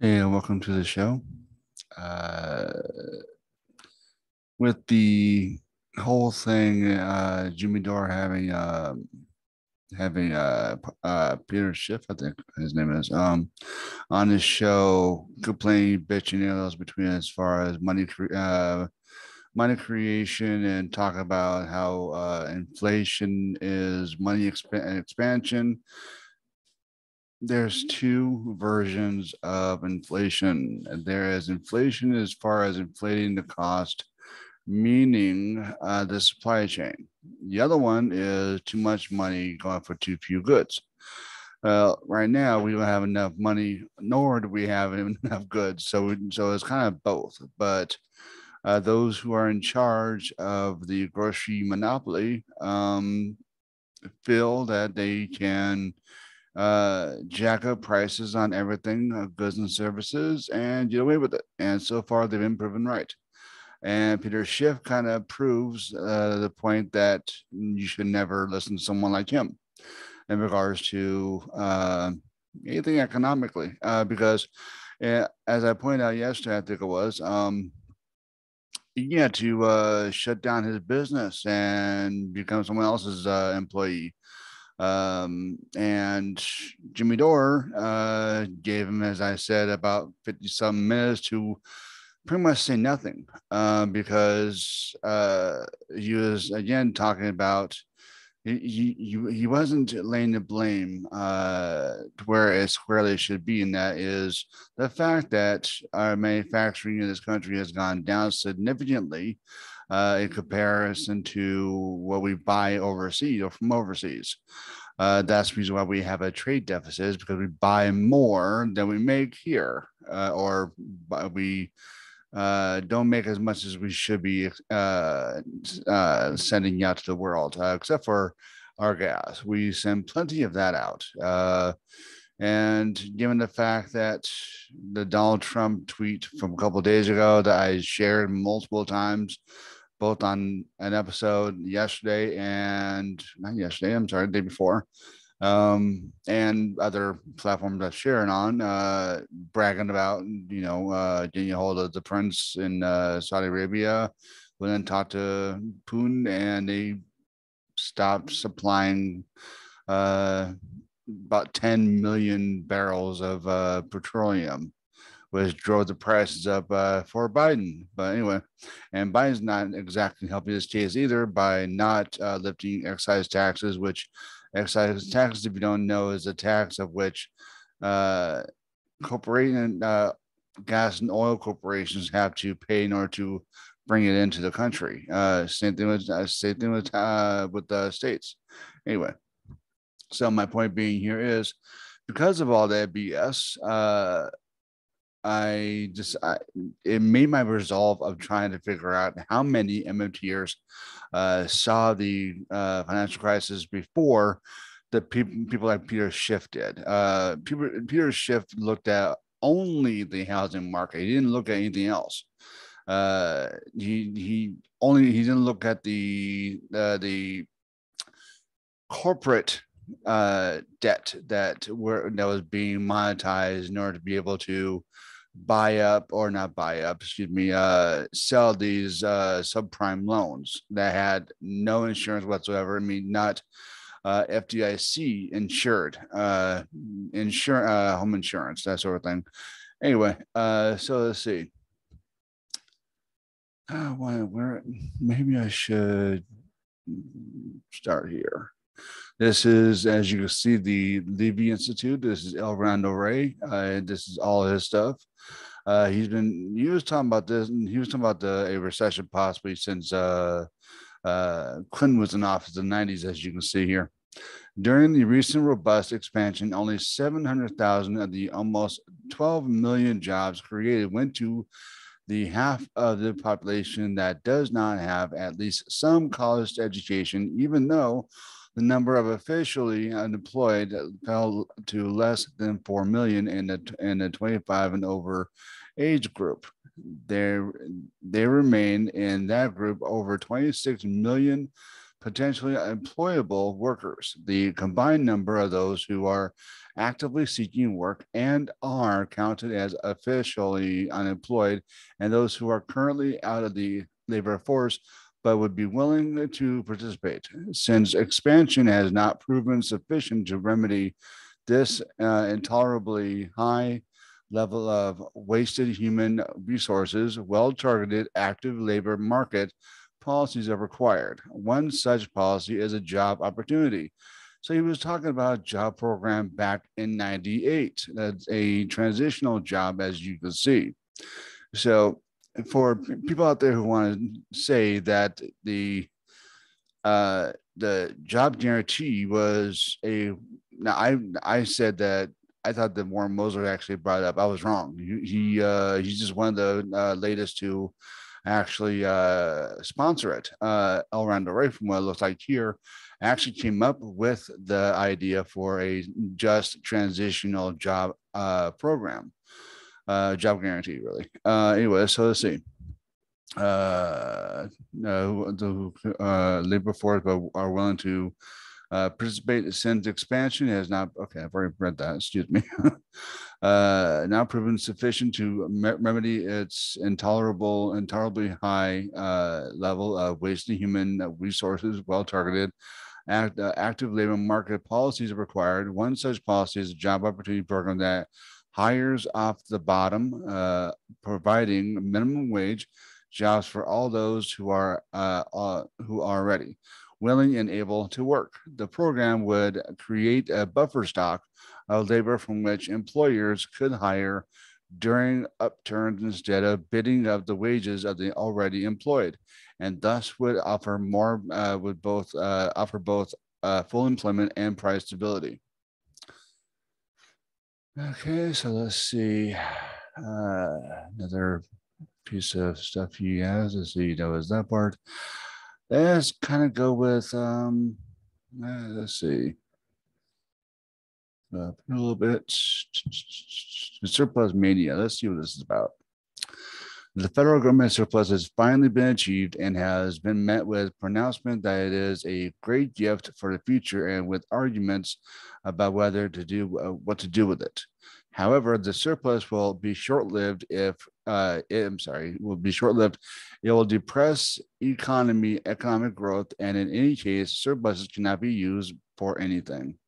Hey, and welcome to the show. Uh, with the whole thing, uh, Jimmy Dore having uh, having uh, uh, Peter Schiff, I think his name is, um, on his show, complaining, bitching, you know, between as far as money, uh, money creation, and talk about how uh, inflation is money exp- expansion there's two versions of inflation. There is inflation as far as inflating the cost, meaning uh, the supply chain. The other one is too much money going for too few goods. Uh, right now, we don't have enough money, nor do we have enough goods. So, so it's kind of both. But uh, those who are in charge of the grocery monopoly um, feel that they can uh, jack up prices on everything, uh, goods and services, and get away with it. And so far, they've been proven right. And Peter Schiff kind of proves uh, the point that you should never listen to someone like him in regards to uh, anything economically, uh, because uh, as I pointed out yesterday, I think it was, um, yeah, to uh, shut down his business and become someone else's uh, employee. Um, and Jimmy Dore uh, gave him, as I said, about 50 some minutes to pretty much say nothing uh, because uh, he was again talking about he, he, wasn't laying the blame uh, where it squarely should be, and that is the fact that our manufacturing in this country has gone down significantly uh, in comparison to what we buy overseas or from overseas. Uh, that's the reason why we have a trade deficit is because we buy more than we make here, uh, or we uh, don't make as much as we should be uh, uh, sending out to the world, uh, except for our gas. We send plenty of that out. and given the fact that the Donald Trump tweet from a couple days ago that I shared multiple times, both on an episode yesterday and not yesterday, I'm sorry, the day before, um, and other platforms that sharing on, uh, bragging about, you know, uh, getting a hold of the prince in uh, Saudi Arabia, who then talked to Putin and they stopped supplying uh, about 10 million barrels of uh, petroleum which drove the prices up uh, for Biden. But anyway, and Biden's not exactly helping his case either by not uh, lifting excise taxes, which excise taxes, if you don't know, is a tax of which uh, corporation, uh, gas and oil corporations have to pay in order to bring it into the country. Uh, same thing with uh, same thing with uh, with the states. Anyway, so my point being here is because of all that BS, uh, I just I, it made my resolve of trying to figure out how many MMTers uh, saw the uh, financial crisis before the people people like Peter Schiff did. Uh, Peter, Peter Schiff looked at only the housing market. He didn't look at anything else. Uh, he he only he didn't look at the uh, the corporate uh, debt that were that was being monetized in order to be able to buy up or not buy up, excuse me, uh, sell these uh, subprime loans that had no insurance whatsoever. I mean, not uh, FDIC insured, uh, insure, uh, home insurance, that sort of thing. Anyway, uh, so let's see. Uh, where, where maybe I should start here. This is, as you can see, the Levy Institute. This is L. Randall Wray. Uh, this is all his stuff. Uh, he's been, he was talking about this, and he was talking about the, a recession possibly since uh, uh, Clinton was in office in the 90s, as you can see here. During the recent robust expansion, only 700,000 of the almost 12 million jobs created went to the half of the population that does not have at least some college education, even though the number of officially unemployed fell to less than 4 million in the, in the 25 and over age group. There, they remain in that group over 26 million potentially employable workers. The combined number of those who are actively seeking work and are counted as officially unemployed, and those who are currently out of the labor force but would be willing to participate. Since expansion has not proven sufficient to remedy this uh, intolerably high level of wasted human resources, well targeted active labor market policies are required. One such policy is a job opportunity. So he was talking about a job program back in 98. That's a transitional job, as you can see. So for people out there who want to say that the uh, the job guarantee was a now I I said that I thought that Warren Mosler actually brought up. I was wrong. He, he uh, he's just one of the uh, latest to actually uh, sponsor it. Uh, L. Wray, from what it looks like here, actually came up with the idea for a just transitional job uh, program, uh, job guarantee, really. Uh, anyway, so let's see. Uh, uh, the uh, labor force are willing to uh, participate since expansion has not, okay, I've already read that, excuse me. uh, now proven sufficient to me- remedy its intolerable, intolerably high uh, level of wasting human resources, well targeted. Act, uh, active labor market policies are required. One such policy is a job opportunity program that hires off the bottom, uh, providing minimum wage jobs for all those who are uh, uh, who are ready willing and able to work. The program would create a buffer stock of labor from which employers could hire during upturns instead of bidding up the wages of the already employed, and thus would offer more uh, would both uh, offer both uh, full employment and price stability. Okay, so let's see uh, another piece of stuff he has. Let's see, that was that part. Let's kind of go with, um, uh, let's see. Uh, a little bit. Surplus mania. Let's see what this is about. The federal government surplus has finally been achieved and has been met with pronouncement that it is a great gift for the future and with arguments about whether to do uh, what to do with it. However, the surplus will be short-lived if uh, I'm sorry, will be short-lived. It will depress economy, economic growth, and in any case, surpluses cannot be used for anything.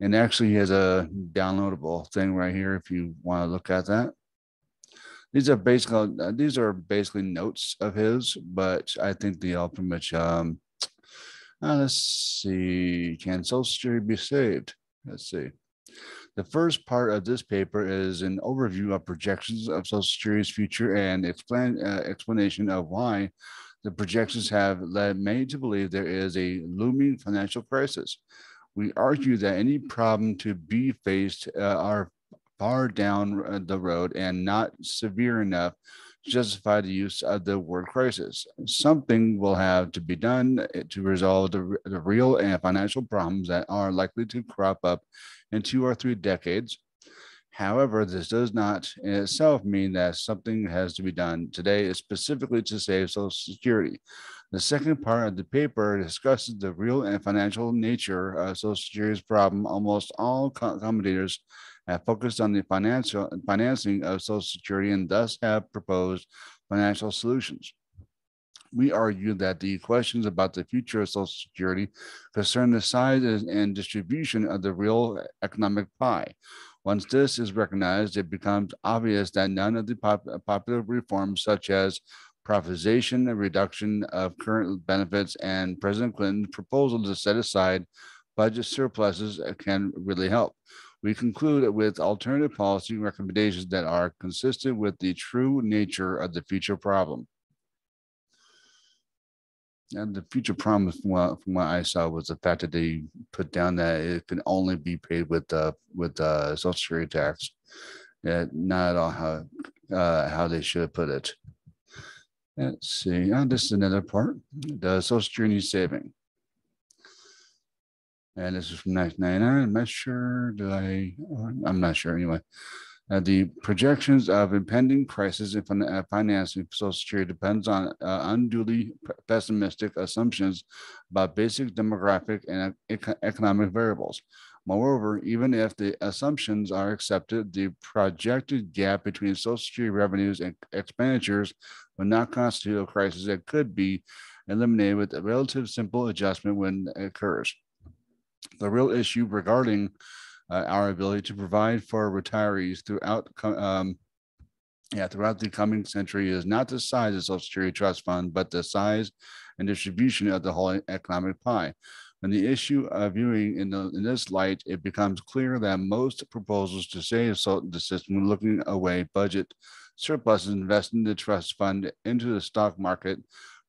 And actually, he has a downloadable thing right here if you want to look at that. These are basically uh, these are basically notes of his, but I think they all pretty much. Um, uh, let's see, can Social Security be saved? Let's see. The first part of this paper is an overview of projections of Social Security's future and explain, uh, explanation of why the projections have led many to believe there is a looming financial crisis. We argue that any problem to be faced uh, are far down uh, the road and not severe enough to justify the use of the word crisis. Something will have to be done uh, to resolve the, the real and financial problems that are likely to crop up in two or three decades. However, this does not in itself mean that something has to be done today specifically to save Social Security. The second part of the paper discusses the real and financial nature of Social Security's problem. Almost all commentators have focused on the financial financing of Social Security and thus have proposed financial solutions we argue that the questions about the future of Social Security concern the size and distribution of the real economic pie. Once this is recognized, it becomes obvious that none of the pop- popular reforms, such as privatization, a reduction of current benefits, and President Clinton's proposal to set aside budget surpluses can really help. We conclude with alternative policy recommendations that are consistent with the true nature of the future problem and the future promise from what, from what I saw was the fact that they put down that it can only be paid with uh with uh social security tax. Yeah, not at all how uh how they should have put it. Let's see. Oh, this is another part. The social security saving. And this is from 1999. I'm not sure. Did I? I'm not sure anyway. Uh, the projections of impending crisis in fin- uh, financing Social Security depends on uh, unduly pessimistic assumptions about basic demographic and ec- economic variables. Moreover, even if the assumptions are accepted, the projected gap between Social Security revenues and expenditures will not constitute a crisis that could be eliminated with a relative simple adjustment when it occurs. The real issue regarding uh, our ability to provide for retirees throughout um, yeah, throughout the coming century is not the size of Social Security Trust Fund, but the size and distribution of the whole economic pie. When the issue of viewing in, the, in this light, it becomes clear that most proposals to save the system looking away budget surpluses invested investing the trust fund into the stock market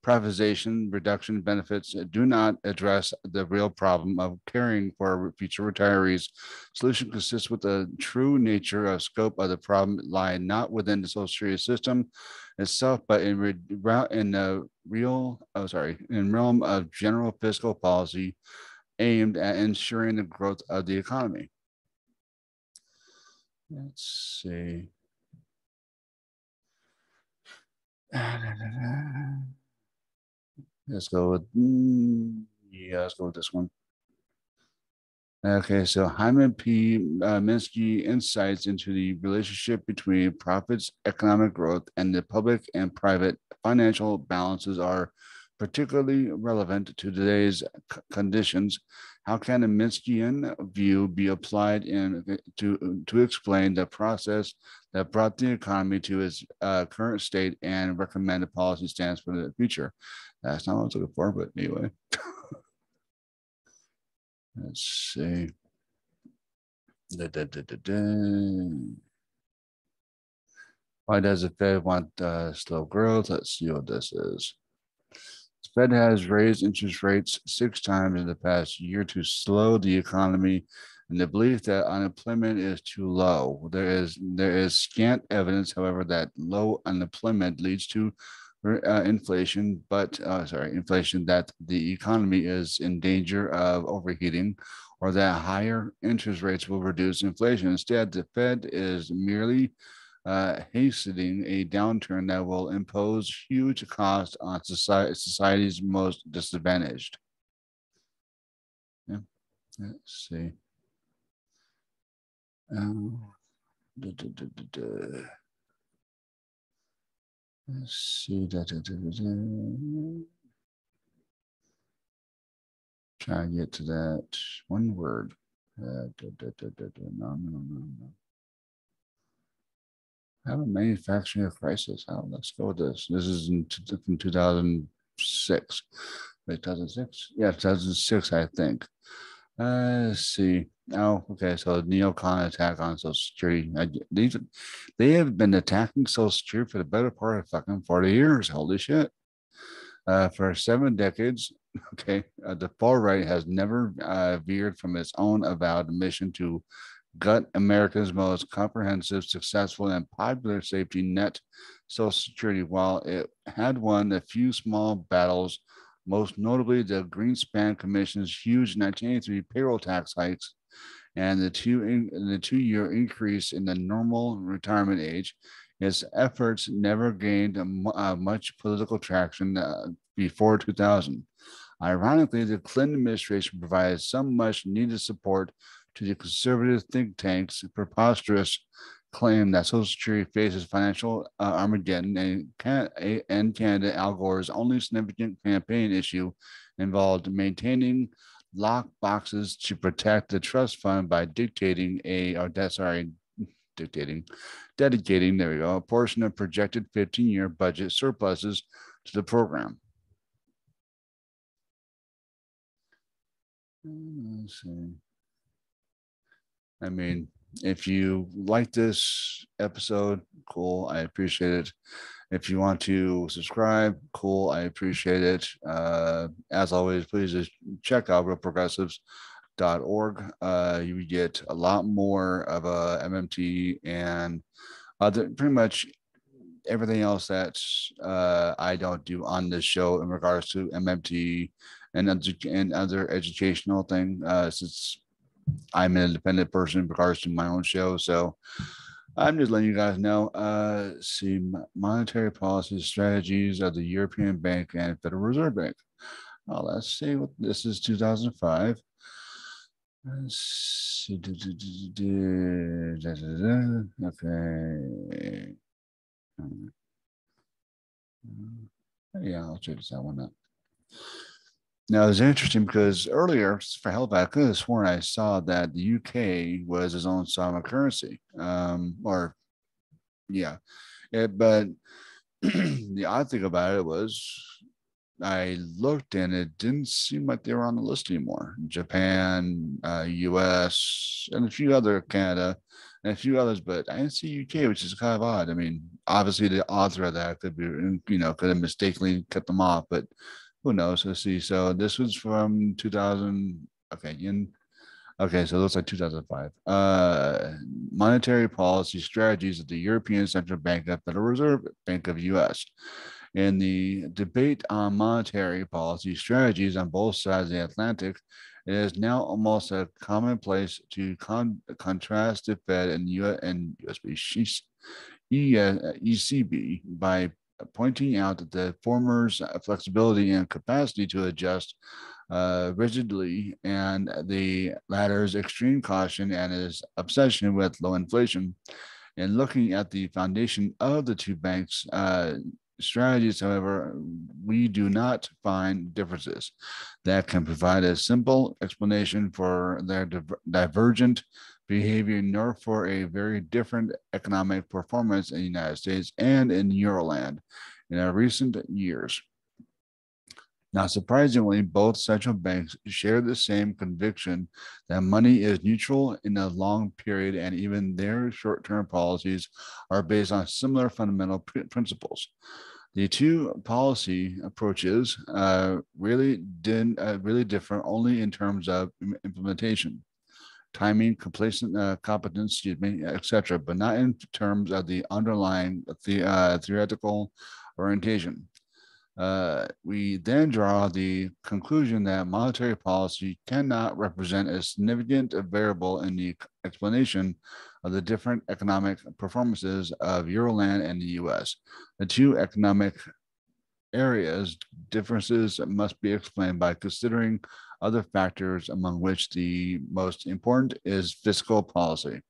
privatization, reduction benefits uh, do not address the real problem of caring for future retirees. Solution consists with the true nature of scope of the problem lie not within the social security system itself, but in re- in the real, oh, sorry, in realm of general fiscal policy aimed at ensuring the growth of the economy. Let's see. Let's go with, mm, yeah, let's go with this one. Okay, so Hyman P. Uh, Minsky insights into the relationship between profits, economic growth, and the public and private financial balances are particularly relevant to today's conditions. How can a Minskyan view be applied in to to explain the process that brought the economy to its uh, current state and recommend a policy stance for the future? That's not what I was looking for, but anyway. Let's see. Da, da, da. Why does the Fed want uh, slow growth? Let's see what this is. The Fed has raised interest rates six times in the past year to slow the economy and the belief that unemployment is too low. There is there is scant evidence, however, that low unemployment leads to uh, inflation, but uh, sorry, inflation that the economy is in danger of overheating or that higher interest rates will reduce inflation. Instead, the Fed is merely uh, hastening a downturn that will impose huge costs on society, society's most disadvantaged. Yeah. Let's see. Um, duh, duh, duh. Let's see. Try and get to that one word. Have a manufacturing crisis. Oh, let's go with this. This is in from 2006. 2006? Yeah, 2006, I think. Uh, let's see. Oh, okay. So neocon attack on Social Security. I, these, they have been attacking Social Security for the better part of fucking 40 years. Holy shit. Uh, for seven decades, okay, uh, the far right has never uh, veered from its own avowed mission to gut America's most comprehensive, successful, and popular safety net, Social Security, while it had won a few small battles, most notably the Greenspan Commission's huge 1983 payroll tax hikes and the two in, the two year increase in the normal retirement age. Its efforts never gained uh, much political traction uh, before 2000. Ironically, the Clinton administration provided some much needed support to the conservative think tank's preposterous claim that Social Security faces financial uh, Armageddon and, and Canada Al Gore's only significant campaign issue involved maintaining lock boxes to protect the trust fund by dictating a or that sorry dictating dedicating there we go a portion of projected 15 year budget surpluses to the program Let's see. I mean, if you like this episode, cool. I appreciate it. If you want to subscribe, cool. I appreciate it. Uh, as always, please just check out realprogressives.org. Uh, you get a lot more of a MMT and other pretty much everything else that uh, I don't do on this show in regards to MMT and other, and other educational thing. Uh, since I'm an independent person in regards to my own show, so I'm just letting you guys know. Uh, see monetary policy strategies of the European Bank and Federal Reserve Bank. Oh, let's see what this is 2005. Let's see. Okay. Yeah, I'll check this that one up. Now it's interesting because earlier for Halifax, I could have sworn I saw that the UK was its own sovereign currency. Um, or yeah, it, but the odd thing about it was I looked and it didn't seem like they were on the list anymore. Japan, uh, US, and a few other Canada, and a few others, but I didn't see UK, which is kind of odd. I mean, obviously the author of that could be, you know, could have mistakenly cut them off, but who knows? Let's see. So this was from 2000. Okay, in okay, so it looks like 2005. Uh, monetary policy strategies of the European Central Bank and Federal Reserve Bank of U.S. In the debate on monetary policy strategies on both sides of the Atlantic, it is now almost a commonplace to con- contrast the Fed and, U- and USB ECB by pointing out that the former's flexibility and capacity to adjust uh, rigidly and the latter's extreme caution and his obsession with low inflation. In looking at the foundation of the two banks' uh, strategies, however, we do not find differences that can provide a simple explanation for their divergent behavior, nor for a very different economic performance in the United States and in Euroland in our recent years. Not surprisingly, both central banks share the same conviction that money is neutral in a long period, and even their short term policies are based on similar fundamental principles. The two policy approaches uh, really did uh, really differ only in terms of implementation timing, complacent uh, competence, etc., but not in terms of the underlying the, uh, theoretical orientation. Uh, we then draw the conclusion that monetary policy cannot represent a significant variable in the explanation of the different economic performances of Euroland and the US. The two economic areas differences must be explained by considering other factors, among which the most important is fiscal policy.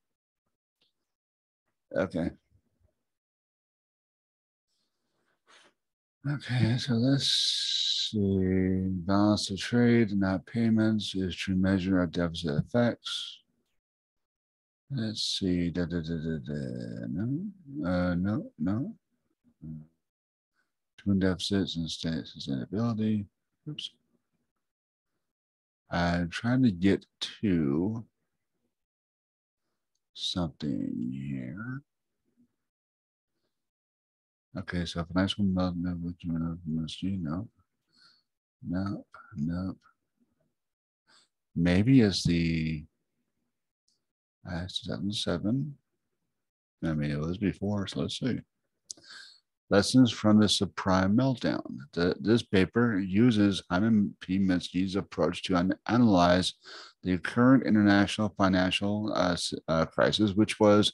Okay. Okay, so let's see. Balance of trade, not payments, is to measure our deficit effects. Let's see. Da, da, da, da, da. No, uh, no, no. Deficits and sustainability. Oops. I'm trying to get to something here. Okay, so financial development MSG, no. Nope, nope. Nope. Maybe it's the uh, 2007. I mean, it was before, so let's see. Lessons from the subprime meltdown. The, this paper uses Hyman P. Minsky's approach to analyze the current international financial uh, uh, crisis, which was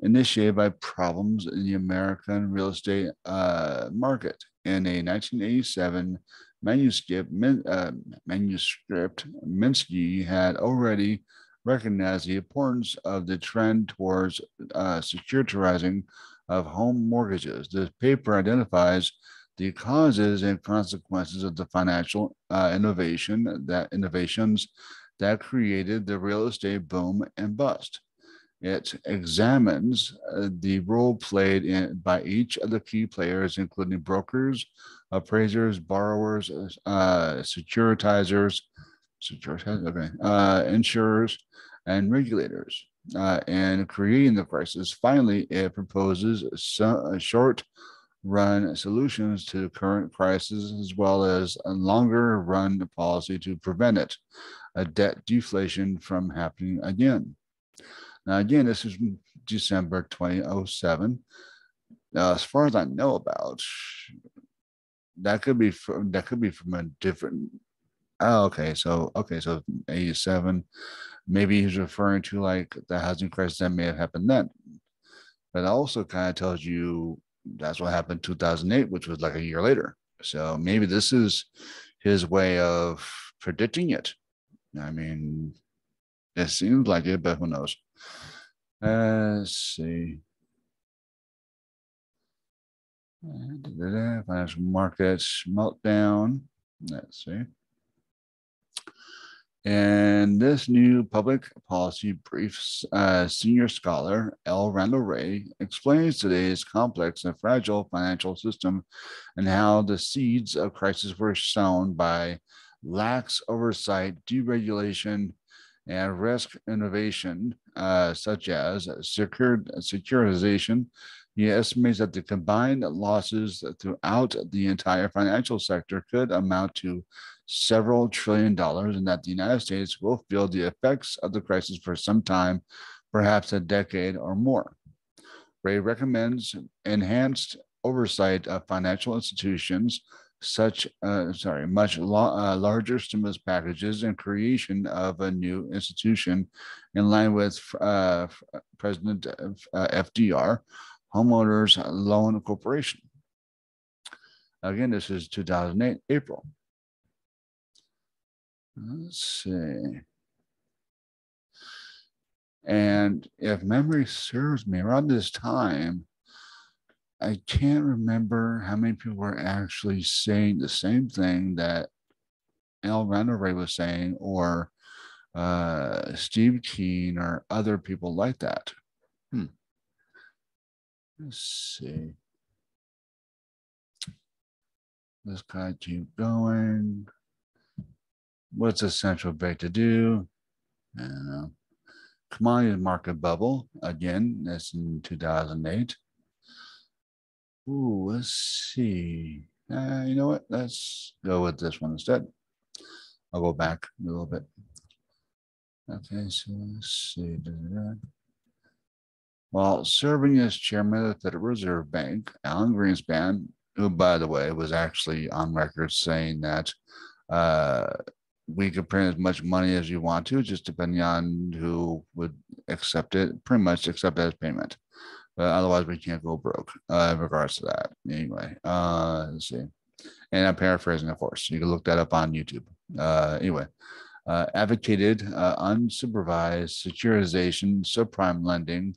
initiated by problems in the American real estate uh, market. In a 1987 manuscript, uh, manuscript, Minsky had already recognized the importance of the trend towards uh, securitizing of home mortgages. This paper identifies the causes and consequences of the financial uh, innovation that innovations that created the real estate boom and bust. It examines uh, the role played in, by each of the key players, including brokers, appraisers, borrowers, uh, securitizers, securitizers, okay, uh, insurers, and regulators uh, and creating the crisis. Finally, it proposes some short run solutions to the current crisis as well as a longer run policy to prevent it, a debt deflation from happening again. Now, again, this is December 2007. Now, as far as I know about, that could be from that could be from a different. Oh, okay. So okay, so 87 maybe he's referring to like the housing crisis that may have happened then. But it also kind of tells you that's what happened 2008, which was like a year later. So maybe this is his way of predicting it. I mean, it seems like it, but who knows? Uh, let's see. Financial markets meltdown. Let's see. And this new public policy brief, uh, senior scholar L. Randall Wray explains today's complex and fragile financial system and how the seeds of crisis were sown by lax oversight, deregulation, and risk innovation, uh, such as secured, securitization. He estimates that the combined losses throughout the entire financial sector could amount to several trillion dollars and that the United States will feel the effects of the crisis for some time, perhaps a decade or more. Wray recommends enhanced oversight of financial institutions, such uh, sorry, much uh, larger stimulus packages and creation of a new institution in line with uh, President FDR, Homeowners Loan Corporation. Again, this is 2008, April. Let's see. And if memory serves me, around this time, I can't remember how many people were actually saying the same thing that L. Wray was saying, or uh, Steve Keen, or other people like that. Hmm. Let's see. Let's kind of keep going. What's a central bank to do? Uh, commodity market bubble. Again, that's in 2008. Ooh, let's see. Uh, you know what? Let's go with this one instead. I'll go back a little bit. Okay, so let's see. While serving as chairman of the Federal Reserve Bank, Alan Greenspan, who, by the way, was actually on record saying that uh, we could print as much money as you want to, just depending on who would accept it, pretty much accept as payment. But otherwise, we can't go broke uh, in regards to that. Anyway, uh, let's see. And I'm paraphrasing, of course. You can look that up on YouTube. Uh, anyway, uh, advocated uh, unsupervised securitization, subprime lending,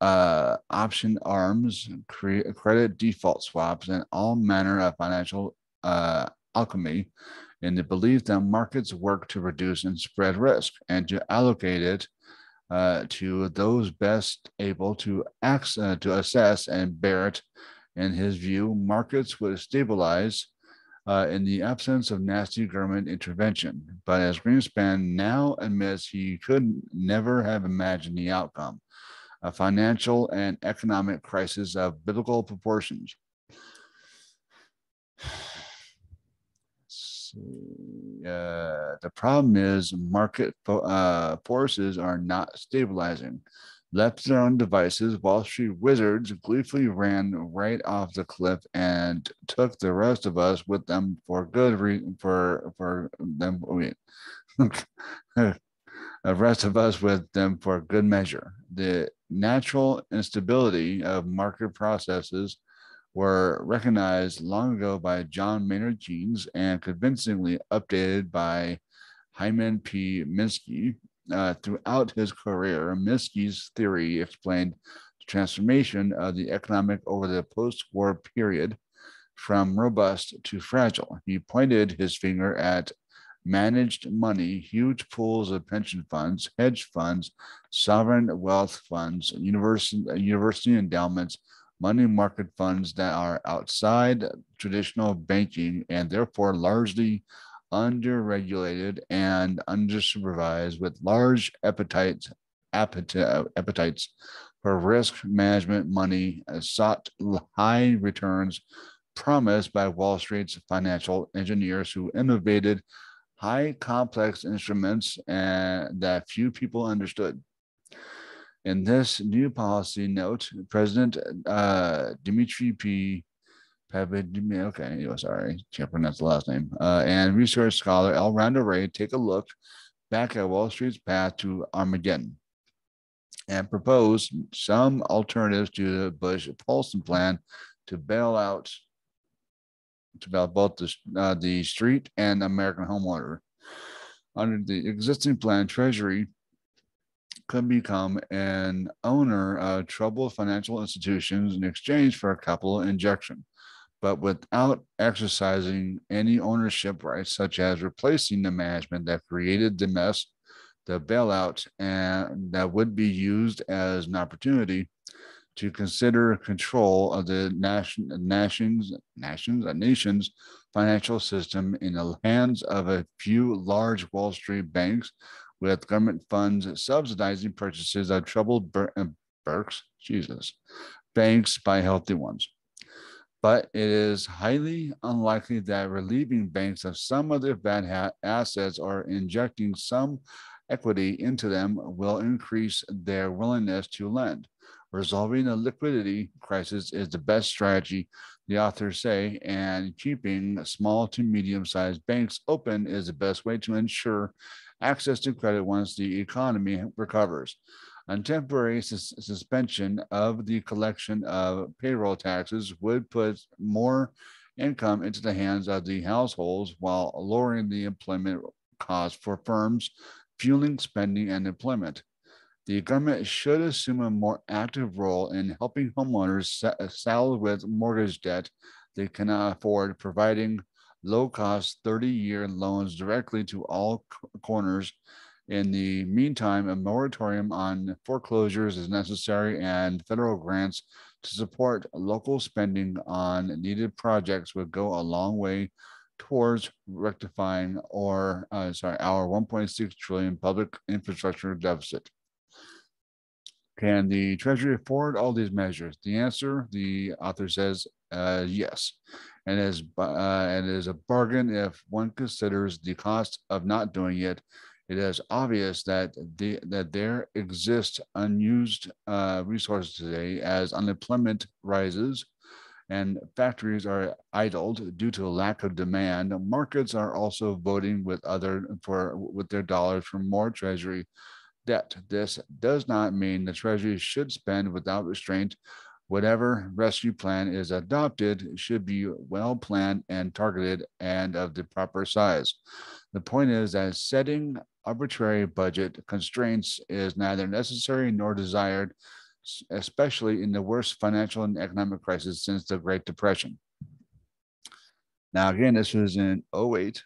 uh, option arms, cre- credit default swaps, and all manner of financial uh, alchemy in the belief that markets work to reduce and spread risk and to allocate it uh, to those best able to access, uh, to assess and bear it. In his view, markets would stabilize uh, in the absence of nasty government intervention. But as Greenspan now admits, he could never have imagined the outcome a financial and economic crisis of biblical proportions uh, the problem is market uh, forces are not stabilizing. Left to their own devices, Wall Street wizards gleefully ran right off the cliff and took the rest of us with them for good reason. For for them, wait, the rest of us with them for good measure. The natural instability of market processes were recognized long ago by John Maynard Keynes and convincingly updated by Hyman P. Minsky. Uh, throughout his career, Minsky's theory explained the transformation of the economic over the post war period from robust to fragile. He pointed his finger at managed money, huge pools of pension funds, hedge funds, sovereign wealth funds, university, university endowments, money market funds that are outside traditional banking and therefore largely underregulated and undersupervised with large appetites, appetite, appetites for risk management money uh, sought high returns promised by Wall Street's financial engineers who innovated high complex instruments and that few people understood. In this new policy note, President uh, Dimitri P. Okay, anyway, sorry, can't pronounce the last name. Uh, and research scholar L. Randall Wray take a look back at Wall Street's path to Armageddon. and propose some alternatives to the Bush Paulson plan to bail out to bail both the, uh, the street and American homeowner. Under the existing plan, Treasury could become an owner of troubled financial institutions in exchange for a capital injection, but without exercising any ownership rights, such as replacing the management that created the mess, the bailout, and that would be used as an opportunity to consider control of the nation, nations, nations, nation's financial system in the hands of a few large Wall Street banks with government funds subsidizing purchases of troubled Ber- uh, Berks, Jesus, banks by healthy ones. But it is highly unlikely that relieving banks of some of their bad ha- assets or injecting some equity into them will increase their willingness to lend. Resolving a liquidity crisis is the best strategy, the authors say, and keeping small to medium sized banks open is the best way to ensure access to credit once the economy recovers. A temporary sus- suspension of the collection of payroll taxes would put more income into the hands of the households while lowering the employment cost for firms, fueling spending and employment. The government should assume a more active role in helping homeowners saddled with mortgage debt they cannot afford, providing low cost 30 year loans directly to all corners. In the meantime, a moratorium on foreclosures is necessary, and federal grants to support local spending on needed projects would go a long way towards rectifying or uh, sorry our 1.6 trillion public infrastructure deficit. Can the Treasury afford all these measures? The answer, the author says, uh, yes and is uh, and is a bargain if one considers the cost of not doing it. It is obvious that the that there exist unused uh, resources today as unemployment rises and factories are idled due to a lack of demand. Markets are also voting with other for with their dollars for more treasury debt. This does not mean the treasury should spend without restraint Whatever rescue plan is adopted should be well planned and targeted and of the proper size. The point is that setting arbitrary budget constraints is neither necessary nor desired, especially in the worst financial and economic crisis since the Great Depression. Now, again, this was in 08,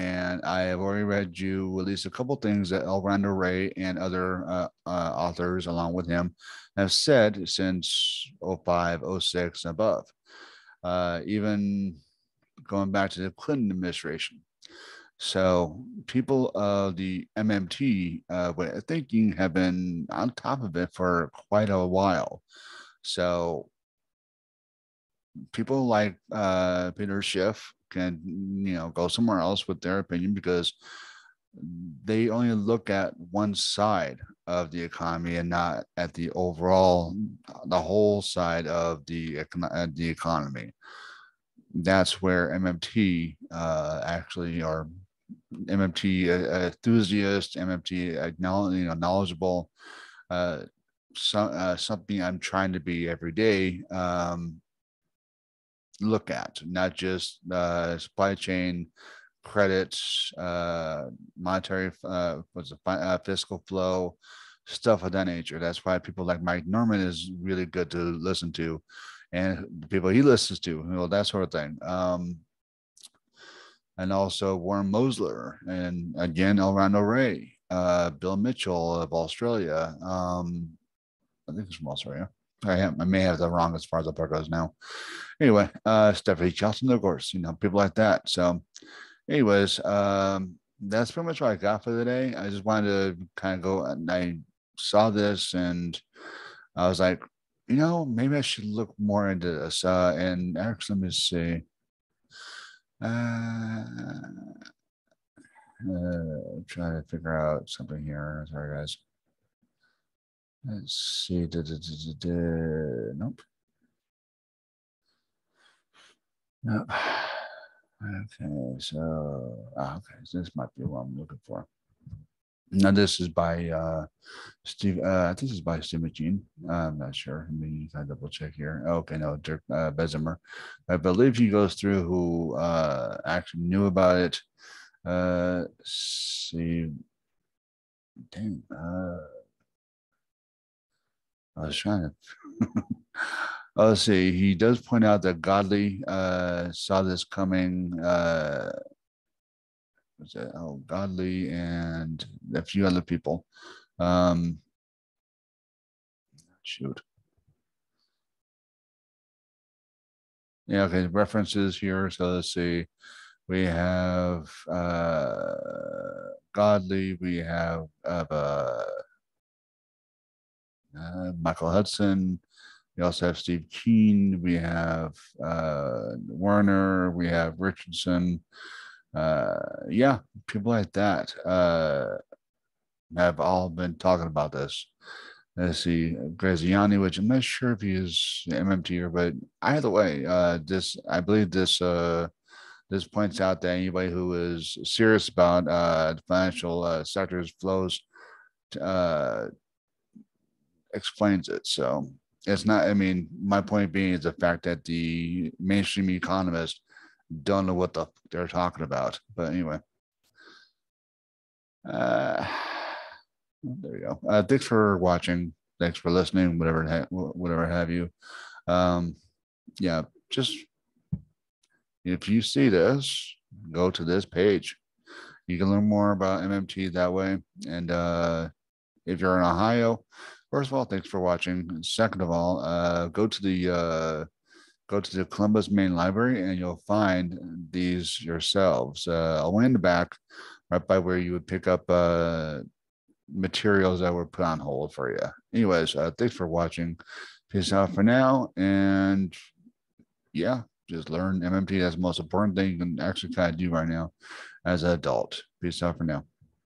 and I have already read you at least a couple things that L. Ronald Wray and other uh, uh, authors, along with him, have said since 05, 06, and above. Uh, even going back to the Clinton administration. So people of the MMT uh, thinking have been on top of it for quite a while. So people like uh, Peter Schiff can you know go somewhere else with their opinion because they only look at one side of the economy and not at the overall the whole side of the uh, the economy. That's where mmt uh, actually are mmt uh, enthusiast mmt you know knowledgeable uh, so, uh, something i'm trying to be every day um, look at, not just uh, supply chain credits, uh, monetary, uh, what's the uh, fiscal flow, stuff of that nature. That's why people like Mike Norman is really good to listen to, and the people he listens to, you know, that sort of thing. Um, and also Warren Mosler, and again L. Ronald Wray, uh, Bill Mitchell of Australia. Um, I think it's from Australia. I, am, I may have that wrong as far as the part goes now. Anyway, uh, Stephanie Johnson, of course, you know, people like that. So, anyways, um, that's pretty much what I got for the day. I just wanted to kind of go and I saw this and I was like, you know, maybe I should look more into this. Uh, and actually, let me see. Uh, uh, trying to figure out something here. Sorry, guys. Let's see. Da, da, da, nope. Nope. Okay, so oh, okay, so this might be what I'm looking for. Now this is by uh, Steve. Uh, this is by Steve McGean. I'm not sure. Mean, I double check here. Okay, no, Dirk uh. I believe he goes through who uh, actually knew about it. Uh, see, dang. Uh, I was trying to. let's see. He does point out that Godley uh, saw this coming. Uh, was it? Oh, Godley and a few other people. Um, shoot. Yeah, okay. References here. So let's see. We have uh, Godley. We have uh, uh, Michael Hudson. We also have Steve Keen. We have uh, Werner. We have Richardson. Uh, yeah, people like that uh, have all been talking about this. Let's see, Graziani, which I'm not sure if he is MMT or, but either way, uh, this I believe this uh, this points out that anybody who is serious about uh, the financial uh, sector's flows uh, explains it. So it's not, I mean, my point being is the fact that the mainstream economists don't know what the they're talking about. But anyway. Uh, there you go. Uh, thanks for watching. Thanks for listening, whatever, whatever have you. Um, yeah, just if you see this, go to this page. You can learn more about MMT that way. And uh, if you're in Ohio, First of all, thanks for watching. Second of all, uh, go to the uh, go to the Columbus Main Library and you'll find these yourselves. Uh, I'll in the back, right by where you would pick up uh, materials that were put on hold for you. Anyways, uh, thanks for watching. Peace out for now, and yeah, just learn MMT. That's the most important thing you can actually kind of do right now as an adult. Peace out for now.